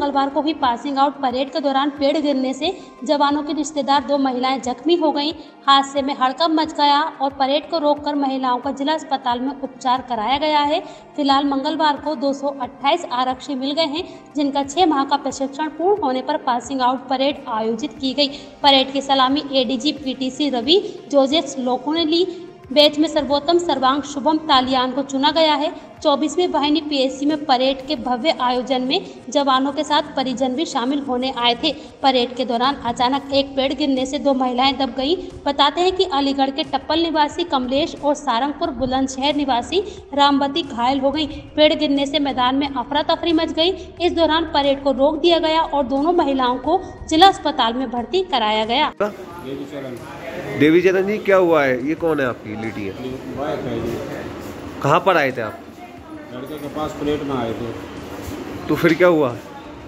मंगलवार को हुई पासिंग आउट परेड के दौरान पेड़ गिरने से जवानों की रिश्तेदार दो महिलाएँ जख्मी हो गईं। हादसे में हड़कंप मच गया और परेड को रोककर महिलाओं का जिला अस्पताल में उपचार कराया गया है। फ़िलहाल मंगलवार को 228 आरक्षी मिल गए हैं, जिनका छह माह का प्रशिक्षण पूर्ण होने पर पासिंग आउट परेड आयोजित की गई। परेड की सलामी एडीजी पीटीसी रवि जोजेफ लोको ने ली। बैच में सर्वोत्तम सर्वांग शुभम तालियान को चुना गया है। 24वीं वाहिनी पीएससी में परेड के भव्य आयोजन में जवानों के साथ परिजन भी शामिल होने आए थे। परेड के दौरान अचानक एक पेड़ गिरने से दो महिलाएँ दब गईं। बताते हैं कि अलीगढ़ के टप्पल निवासी कमलेश और सारंगपुर बुलंदशहर निवासी रामबती घायल हो गई। पेड़ गिरने से मैदान में अफरा तफरी मच गई। इस दौरान परेड को रोक दिया गया और दोनों महिलाओं को जिला अस्पताल में भर्ती कराया गया। देवी चरण जी क्या हुआ है? ये कौन है आपकी लिटी है? कहाँ पर आए थे आप? लड़के के पास प्लेट में आए थे। तो फिर क्या हुआ?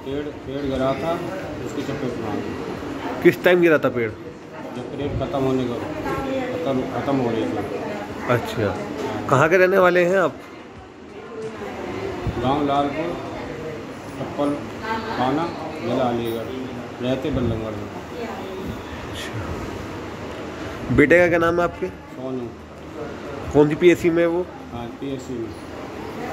पेड़ पेड़ गिरा था उसकी चपेट में आ किस टाइम गिरा था पेड़? जब प्लेट खत्म होने का खत्म खत्म हो रही थी। अच्छा। कहाँ के रहने वाले हैं आप? गाँव लालपुर चप्पल पाना जिला अलीगढ़। रहते बल्लभगढ़ में। बेटे का क्या नाम है आपके? सोनू। कौन सी पीएससी में है वो? हाँ पी में।